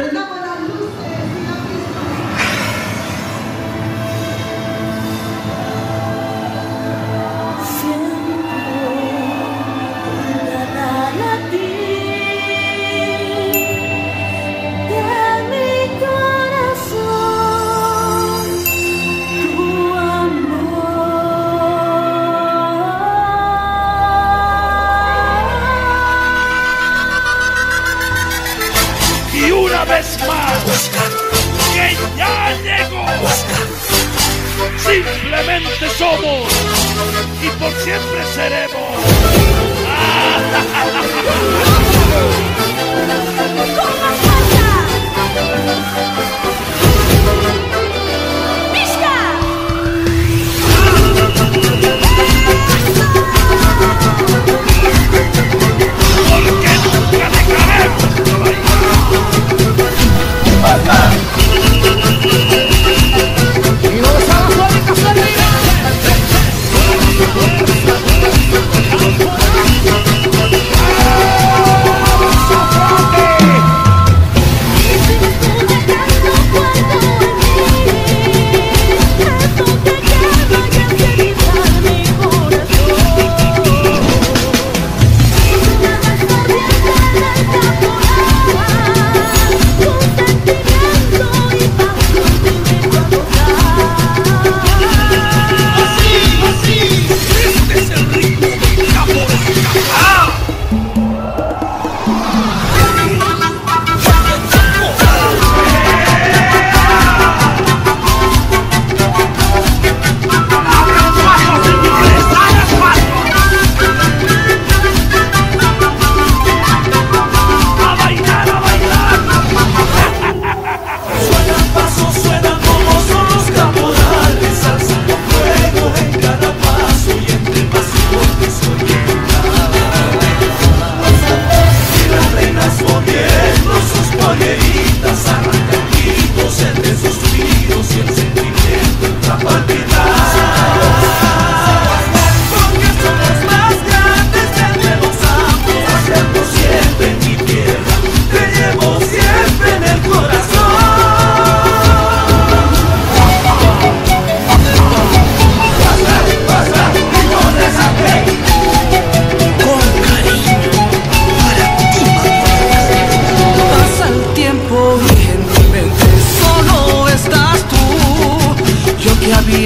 Pero no Simplemente somos y por siempre seremos. Porque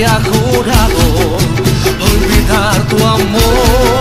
había jurado olvidar tu amor.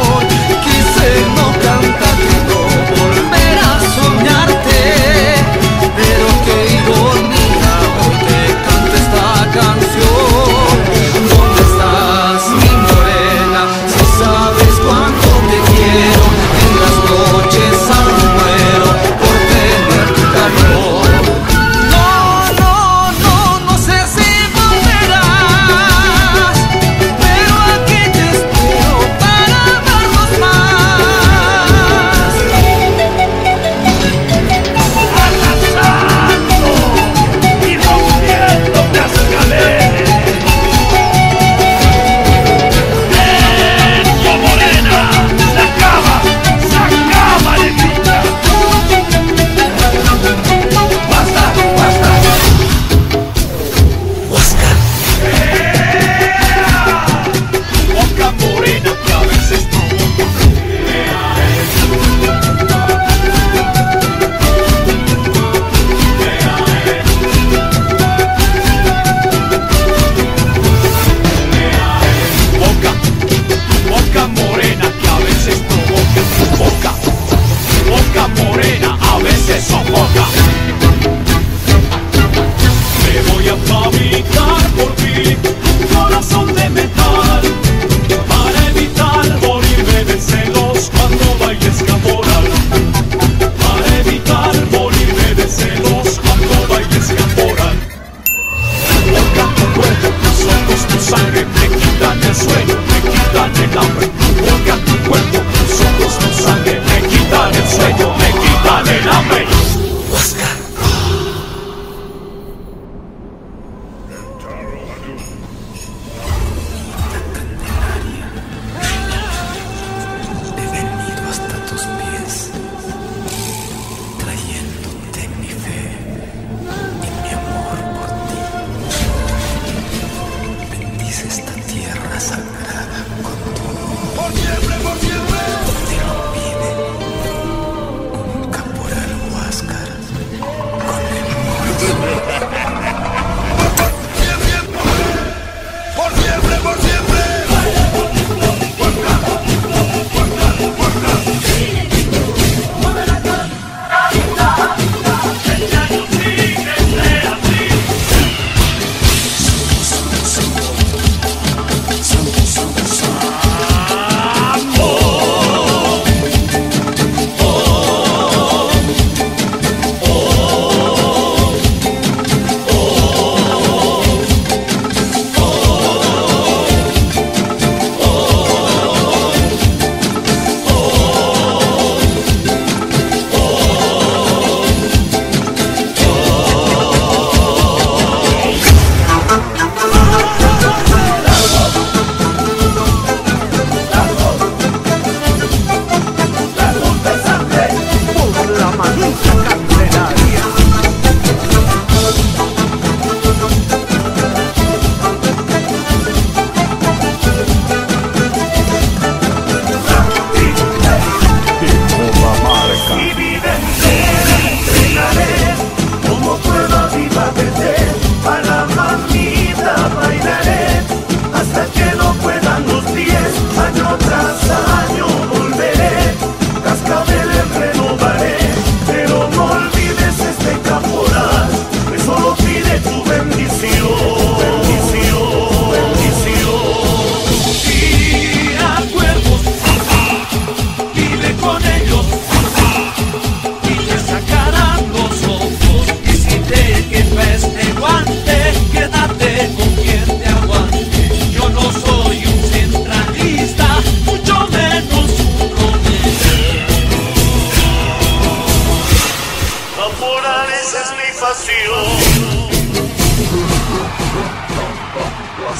Campo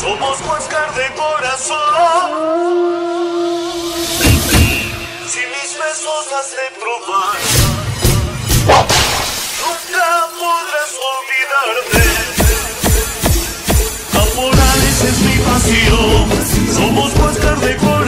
Somos Huáscar de corazón. Si mis besos has de probar, nunca podrás olvidarte. Amorales es mi pasión. Somos Huáscar de corazón.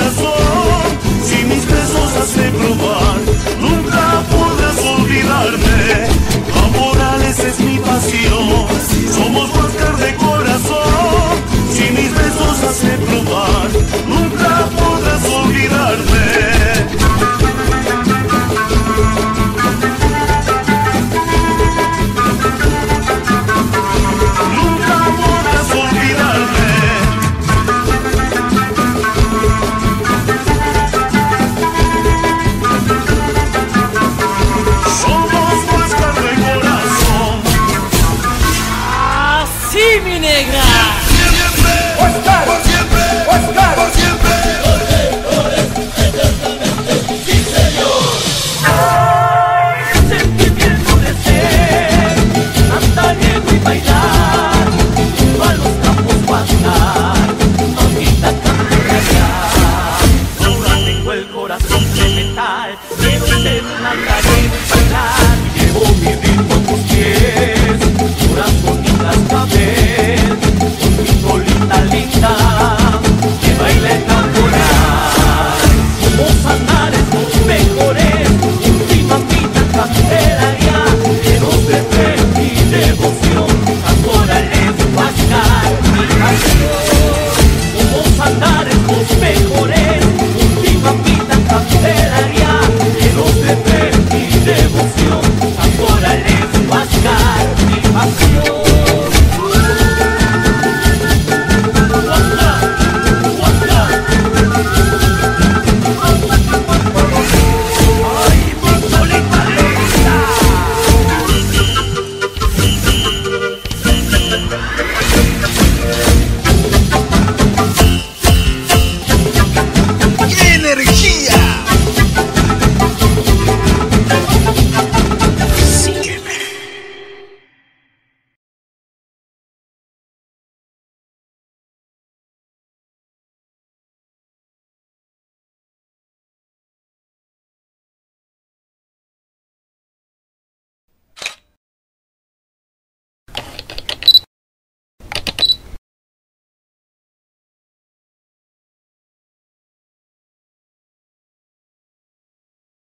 time, negra!